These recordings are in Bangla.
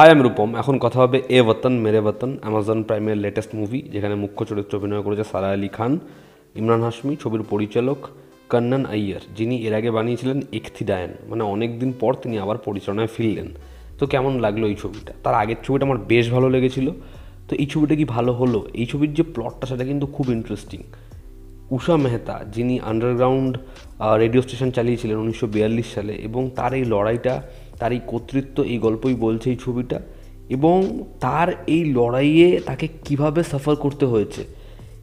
হাই আমি রূপম এখন কথা হবে এ বতন মেরে বতন অ্যামাজন প্রাইমের লেটেস্ট মুভি যেখানে মুখ্য চরিত্র অভিনয় করেছে সারা আলী খান, ইমরান হাশমি, ছবির পরিচালক কন্নন আইয়ার, যিনি এর আগে বানিয়েছিলেন একথিদায়ন মানে অনেক দিন পর তিনি আবার পরিচালনায় ফিরলেন। তো কেমন লাগল এই ছবিটা? তার আগের ছবিটা আমার বেশ ভালো লেগেছিল। তো এই ছবিটা কি ভালো হলো? এই ছবির যে প্লটটা সেটা কিন্তু খুব ইন্টারেস্টিং উষা মেহতা, যিনি আন্ডারগ্রাউন্ড রেডিও স্টেশন চালিয়েছিলেন উনিশশো বিয়াল্লিশ সালে, এবং তার এই লড়াইটা তার এই কর্তৃত্ব, এই গল্পই বলছে এই ছবিটা। এবং তার এই লড়াইয়ে তাকে কীভাবে সাফার করতে হয়েছে?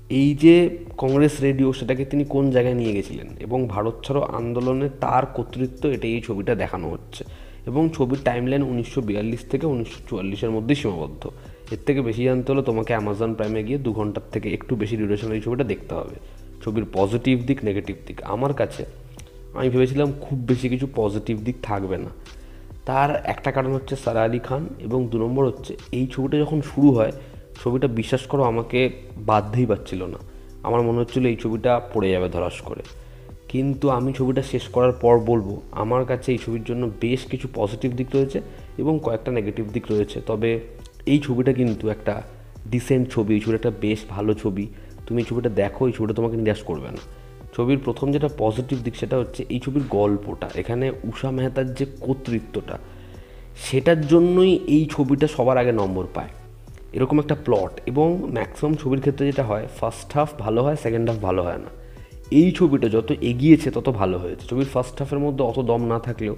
এই যে কংগ্রেস রেডিও, সেটাকে তিনি কোন জায়গায় নিয়ে গেছিলেন? এবং ভারত ছাড়ো আন্দোলনে তার কর্তৃত্ব এটা এই ছবিটা দেখানো হচ্ছে। এবং ছবির টাইমলাইন উনিশশো বিয়াল্লিশ থেকে উনিশশো চুয়াল্লিশের মধ্যে সীমাবদ্ধ। এর থেকে বেশি জানতে হলে তোমাকে অ্যামাজন প্রাইমে গিয়ে দু ঘণ্টার থেকে একটু বেশি ডিউরেশনের এই ছবিটা দেখতে হবে। ছবির পজিটিভ দিক নেগেটিভ দিক। আমার কাছে, আমি ভেবেছিলাম খুব বেশি কিছু পজিটিভ দিক থাকবে না। তার একটা কারণ হচ্ছে সারা আলি খান এবং দু নম্বর হচ্ছে এই ছবিটা যখন শুরু হয়, ছবিটা বিশ্বাস করো আমাকে বাধ্যই পাচ্ছিল না। আমার মনে হচ্ছিল এই ছবিটা পড়ে যাবে ধরাস করে। কিন্তু আমি ছবিটা শেষ করার পর বলব, আমার কাছে এই ছবির জন্য বেশ কিছু পজিটিভ দিক রয়েছে এবং কয়েকটা নেগেটিভ দিক রয়েছে। তবে এই ছবিটা কিন্তু একটা ডিসেন্ট ছবি, এই ছবিটা একটা বেশ ভালো ছবি। তুমি এই ছবিটা দেখো, এই ছবিটা তোমাকে নিরাশ করবে না। ছবির প্রথম যেটা পজিটিভ দিক সেটা হচ্ছে এই ছবির গল্পটা, এখানে উষা মেহতার যে কর্তৃত্বটা, সেটার জন্যই এই ছবিটা সবার আগে নম্বর পায়। এরকম একটা প্লট এবং ম্যাক্সিমাম ছবির ক্ষেত্রে যেটা হয় ফার্স্ট হাফ ভালো হয় সেকেন্ড হাফ ভালো হয় না। এই ছবিটা যত এগিয়েছে তত ভালো হয়েছে। ছবির ফার্স্ট হাফের মধ্যে অত দম না থাকলেও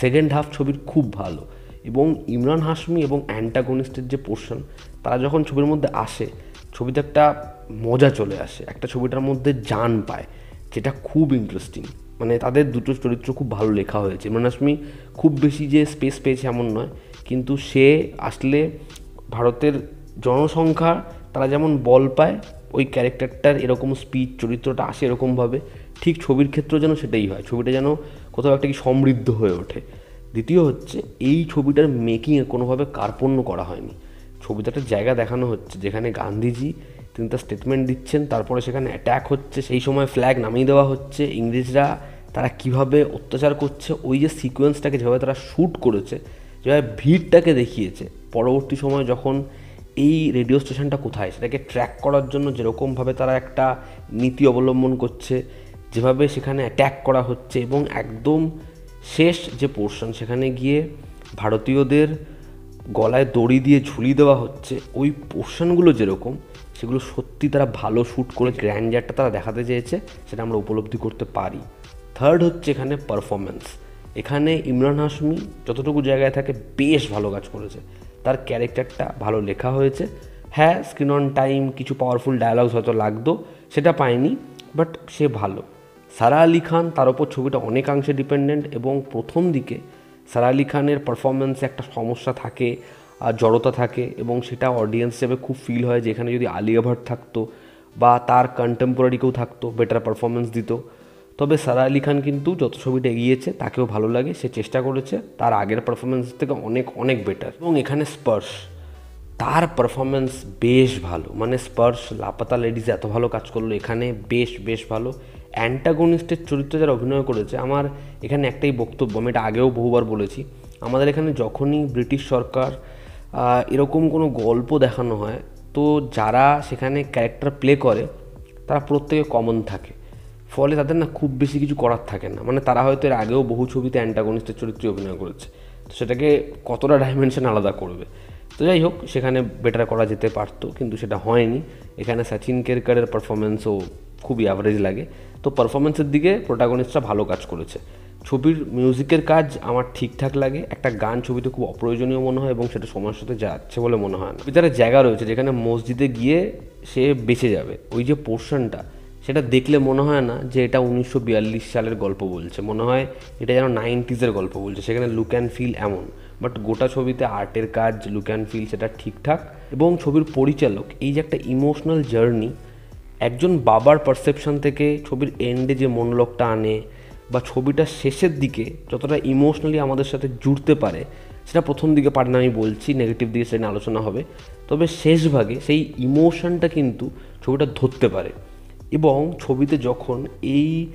সেকেন্ড হাফ ছবির খুব ভালো এবং ইমরান হাশমি এবং অ্যান্টাগনিস্টের যে পোর্শন তারা যখন ছবির মধ্যে আসে, ছবিতে একটা মজা চলে আসে, একটা ছবিটার মধ্যে জান পায়। যেটা খুব ইন্টারেস্টিং মানে তাদের দুটো চরিত্র খুব ভালো লেখা হয়েছে। ইমরান হাশমি খুব বেশি যে স্পেস পেয়েছে এমন নয়, কিন্তু সে আসলে ভারতের জনসংখ্যা, তারা যেমন বল পায়, ওই ক্যারেক্টারটার এরকম স্পিচ চরিত্রটা আসে এরকমভাবে। ঠিক ছবির ক্ষেত্রেও যেন সেটাই হয়। ছবিটা যেন কোথাও একটা কি সমৃদ্ধ হয়ে ওঠে। দ্বিতীয় হচ্ছে, এই ছবিটার মেকিংয়ে কোনোভাবে কার্পণ্য করা হয়নি। ছবিতে একটা জায়গা দেখানো হচ্ছে, যেখানে গান্ধীজি তিনি তার স্টেটমেন্ট দিচ্ছেন, তারপরে সেখানে অ্যাট্যাক হচ্ছে, সেই সময় ফ্ল্যাগ নামিয়ে দেওয়া হচ্ছে। ইংরেজরা তারা কীভাবে অত্যাচার করছে, ওই যে সিকোয়েন্সটাকে যেভাবে তারা শ্যুট করেছে, যেভাবে ভিড়টাকে দেখিয়েছে, পরবর্তী সময় যখন এই রেডিও স্টেশনটা কোথায়, সেটাকে ট্র্যাক করার জন্য যেরকমভাবে তারা একটা নীতি অবলম্বন করছে, যেভাবে সেখানে অ্যাট্যাক করা হচ্ছে এবং একদম শেষ যে পোর্শন সেখানে গিয়ে ভারতীয়দের গলায় দড়ি দিয়ে ঝুলিয়ে দেওয়া হচ্ছে, ওই পোর্শনগুলো যেরকম সেগুলো সত্যি তারা ভালো শ্যুট করে গ্র্যান্ডারটা তারা দেখাতে চেয়েছে, সেটা আমরা উপলব্ধি করতে পারি। থার্ড হচ্ছে এখানে পারফরমেন্স এখানে ইমরান হাশমি যতটুকু জায়গায় থাকে বেশ ভালো কাজ করেছে। তার ক্যারেক্টারটা ভালো লেখা হয়েছে। হ্যাঁ স্ক্রিন অন টাইম কিছু পাওয়ারফুল ডায়ালগস হয়তো লাগতো, সেটা পায়নি বাট সে ভালো। সারা আলি খান তার ওপর ছবিটা অনেকাংশে ডিপেন্ডেন্ট এবং প্রথম দিকে সারা আলি খানের পারফরমেন্সে একটা সমস্যা থাকে। জড়তা থাকে এবং সেটা অডিয়েন্স হিসেবে খুব ফিল হয় যে এখানে যদি আলিয়া ভাট থাকতো বা তার কন্টেম্পোরারি কেউ থাকতো বেটার পারফরমেন্স দিত। তবে সারা আলি খান কিন্তু যত ছবিটা এগিয়েছে, তাকেও ভালো লাগে, সে চেষ্টা করেছে তার আগের পারফরমেন্স থেকে অনেক অনেক বেটার এবং এখানে স্পর্শ, তার পারফরমেন্স বেশ ভালো। মানে স্পর্শ, লাপাতা লেডিস এত ভালো কাজ করল, এখানে বেশ বেশ ভালো। অ্যান্টাগনিস্টের চরিত্রে যারা অভিনয় করেছে, আমার এখানে একটাই বক্তব্য, আমি এটা আগেও বহুবার বলেছি। আমাদের এখানে যখনই ব্রিটিশ সরকার এরকম কোনো গল্প দেখানো হয়। তো যারা সেখানে ক্যারেক্টার প্লে করে, তারা প্রত্যেকে কমন থাকে। ফলে তাদের না খুব বেশি কিছু করার থাকে না। মানে তারা হয়তো এর আগেও বহু ছবিতে অ্যান্টাগনিস্টের চরিত্রে অভিনয় করেছে। তো সেটাকে কতটা ডাইমেনশন আলাদা করবে? তো যাই হোক, সেখানে বেটার করা যেতে পারতো, কিন্তু সেটা হয়নি। এখানে সচিন কেরকারের পারফরমেন্সও খুবই অ্যাভারেজ লাগে। তো পারফরমেন্সের দিকে প্রোটাগনিস্টরা ভালো কাজ করেছে। ছবির মিউজিকের কাজ আমার ঠিকঠাক লাগে, একটা গান ছবিতে খুব অপ্রয়োজনীয় মনে হয় এবং সেটা সময়ের সাথে যাচ্ছে বলে মনে হয় না। ভিতরে জায়গা রয়েছে যেখানে মসজিদে গিয়ে সে বেঁচে যাবে। ওই যে পোর্শনটা সেটা দেখলে মনে হয় না যে এটা উনিশশো বিয়াল্লিশ সালের গল্প বলছে। মনে হয় এটা যেন নাইনটিজের গল্প বলছে। সেখানে লুক অ্যান্ড ফিল এমন। বাট গোটা ছবিতে আর্টের কাজ লুক অ্যান্ড ফিল সেটা ঠিকঠাক। এবং ছবির পরিচালক, এই যে একটা ইমোশনাল জার্নি একজন বাবার পারসেপশন থেকে ছবির এন্ডে যে মনোলগটা আনে বা ছবিটার শেষের দিকে যতটা ইমোশনালি আমাদের সাথে জুড়তে পারে, সেটা প্রথম দিকে পারে না আমি বলছি নেগেটিভ দিকে সেটা আলোচনা হবে। তবে শেষ ভাগে সেই ইমোশনটা কিন্তু ছবিটা ধরতে পারে। এবং ছবিতে যখন এই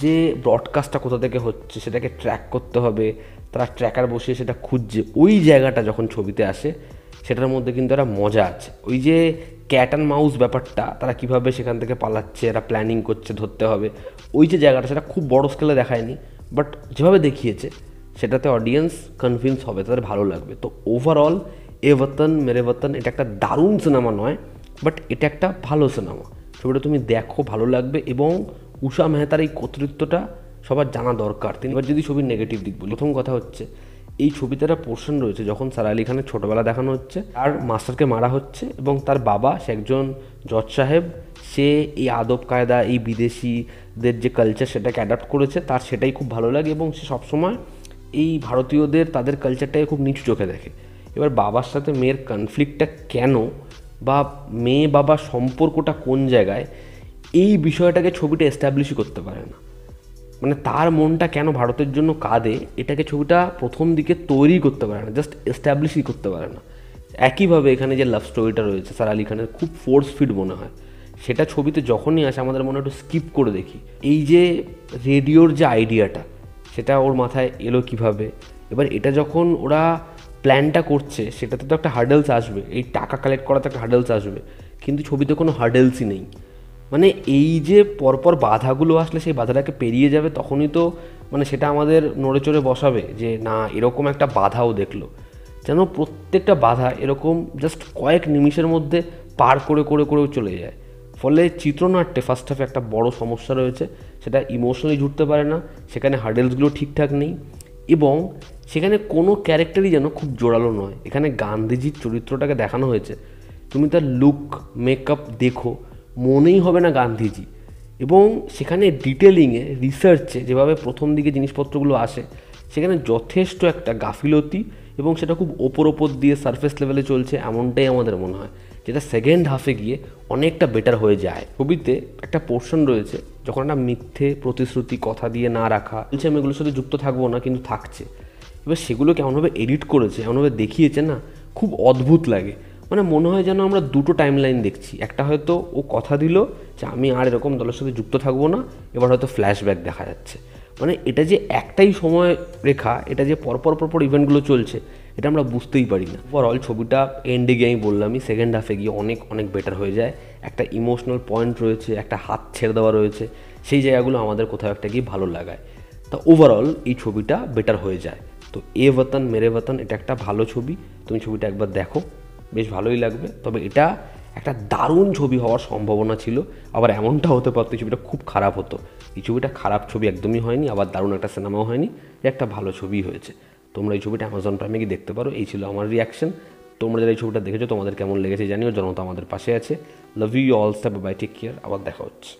যে ব্রডকাস্টটা কোথা থেকে হচ্ছে, সেটাকে ট্র্যাক করতে হবে, তারা ট্র্যাকার বসিয়ে সেটা খুঁজছে, ওই জায়গাটা যখন ছবিতে আসে, সেটার মধ্যে কিন্তু একটা মজা আছে। ওই যে ক্যাট অ্যান্ড মাউস ব্যাপারটা, তারা কীভাবে সেখান থেকে পালাচ্ছে, এরা প্ল্যানিং করছে, ধরতে হবে, ওই যে জায়গাটা সেটা খুব বড় স্কেলে দেখায়নি বাট যেভাবে দেখিয়েছে, সেটাতে অডিয়েন্স কনভিন্স হবে, তাদের ভালো লাগবে। তো ওভারঅল এ বতন মেরে বতন এটা একটা দারুণ সিনেমা নয় বাট এটা একটা ভালো সিনেমা ছবিটা তুমি দেখো, ভালো লাগবে, এবং উষা মেহতার এই কর্তৃত্বটা সবার জানা দরকার। তিনি এবার যদি ছবির নেগেটিভ দিক বলি, প্রথম কথা হচ্ছে এই ছবিতে একটা পোর্শন রয়েছে, যখন সারা আলি খানের ছোটোবেলা দেখানো হচ্ছে আর মাস্টারকে মারা হচ্ছে এবং তার বাবা সে একজন জজ সাহেব, সে এই আদব কায়দা, এই বিদেশিদের যে কালচার সেটাকে অ্যাডাপ্ট করেছে, তার সেটাই খুব ভালো লাগে এবং সে সবসময় এই ভারতীয়দের, তাদের কালচারটাকে খুব নিচু চোখে দেখে। এবার বাবার সাথে মেয়ের কনফ্লিক্টটা কেন বা মেয়ে বাবা সম্পর্কটা কোন জায়গায়, এই বিষয়টাকে ছবিটা এস্টাবলিশই করতে পারে না। মানে তার মনটা কেন ভারতের জন্য কাঁদে, এটাকে ছবিটা প্রথম দিকে তৈরি করতে পারে না জাস্ট এস্টাবলিশই করতে পারে না। একইভাবে এখানে যে লাভ স্টোরিটা রয়েছে, সারা আলী খানের খুব ফোর্স ফিড মনে হয়। সেটা ছবিতে যখনই আসে, আমাদের মনে একটু স্কিপ করে দেখি। এই যে রেডিওর যে আইডিয়াটা সেটা ওর মাথায় এলো কীভাবে? এবার এটা যখন ওরা প্ল্যানটা করছে, সেটাতে তো একটা হার্ডেলস আসবে। এই টাকা কালেক্ট করাতে একটা হার্ডেলস আসবে। কিন্তু ছবিতে কোনো হার্ডেলসই নেই। মানে এই যে পরপর বাধাগুলো আসলে সেই বাধাটাকে পেরিয়ে যাবে তখনই তো মানে সেটা আমাদের নড়ে চড়ে বসাবে যে না, এরকম একটা বাধাও দেখল। যেন প্রত্যেকটা বাধা এরকম জাস্ট কয়েক নিমিষের মধ্যে পার করে করে, করেও চলে যায়। ফলে চিত্রনাট্যে ফার্স্ট হাফে একটা বড় সমস্যা রয়েছে, সেটা ইমোশনালি জুটতে পারে না, সেখানে হার্ডেলসগুলো ঠিকঠাক নেই এবং সেখানে কোনো ক্যারেক্টারই যেন খুব জোরালো নয়। এখানে গান্ধীজির চরিত্রটাকে দেখানো হয়েছে। তুমি তার লুক মেকআপ দেখো মনেই হবে না গান্ধীজি। এবং সেখানে ডিটেলিংয়ে রিসার্চে যেভাবে প্রথম দিকে জিনিসপত্রগুলো আসে, সেখানে যথেষ্ট একটা গাফিলতি এবং সেটা খুব ওপর ওপর দিয়ে সারফেস লেভেলে চলছে এমনটাই আমাদের মনে হয়, যেটা সেকেন্ড হাফে গিয়ে অনেকটা বেটার হয়ে যায়। ছবিতে একটা পোর্শন রয়েছে, যখন একটা মিথ্যে প্রতিশ্রুতি, কথা দিয়ে না রাখা, বলছে আমি এগুলোর সাথে যুক্ত থাকব না, কিন্তু থাকছে। এবার সেগুলোকে এমনভাবে এডিট করেছে, এমনভাবে দেখিয়েছে না, খুব অদ্ভুত লাগে। মানে মনে হয় যেন আমরা দুটো টাইম লাইন দেখছি। একটা হয়তো ও কথা দিল যে আমি আর এরকম দলের সাথে যুক্ত থাকব না, এবার হয়তো ফ্ল্যাশব্যাক দেখা যাচ্ছে। মানে এটা যে একটাই সময় রেখা, এটা যে পরপর পরপর ইভেন্টগুলো চলছে, এটা আমরা বুঝতেই পারি না। ওভারঅল ছবিটা এন্ডে গিয়ে আমি বললামই সেকেন্ড হাফে গিয়ে অনেক অনেক বেটার হয়ে যায়। একটা ইমোশনাল পয়েন্ট রয়েছে, একটা হাত ছেড়ে দেওয়া রয়েছে, সেই জায়গাগুলো আমাদের কোথাও একটা গিয়ে ভালো লাগায়। তা ওভারঅল এই ছবিটা বেটার হয়ে যায়। তো এ বতন, মেরে বতন, এটা একটা ভালো ছবি। তুমি ছবিটা একবার দেখো। বেশ ভালোই লাগবে। তবে এটা একটা দারুণ ছবি হওয়ার সম্ভাবনা ছিল। আবার এমনটা হতে পারতো ছবিটা খুব খারাপ হতো। এই ছবিটা খারাপ ছবি একদমই হয়নি, আবার দারুণ একটা সিনেমাও হয়নি একটা ভালো ছবি হয়েছে। তোমরা এই ছবিটা অ্যামাজন প্রাইমে গিয়ে দেখতে পারো। এই ছিল আমার রিয়াকশন তোমরা যারা এই ছবিটা দেখেছ, তোমাদের কেমন লেগেছে জানিও। জনতা আমাদের পাশে আছে। Love you all stop bye take care আবার দেখা হচ্ছে।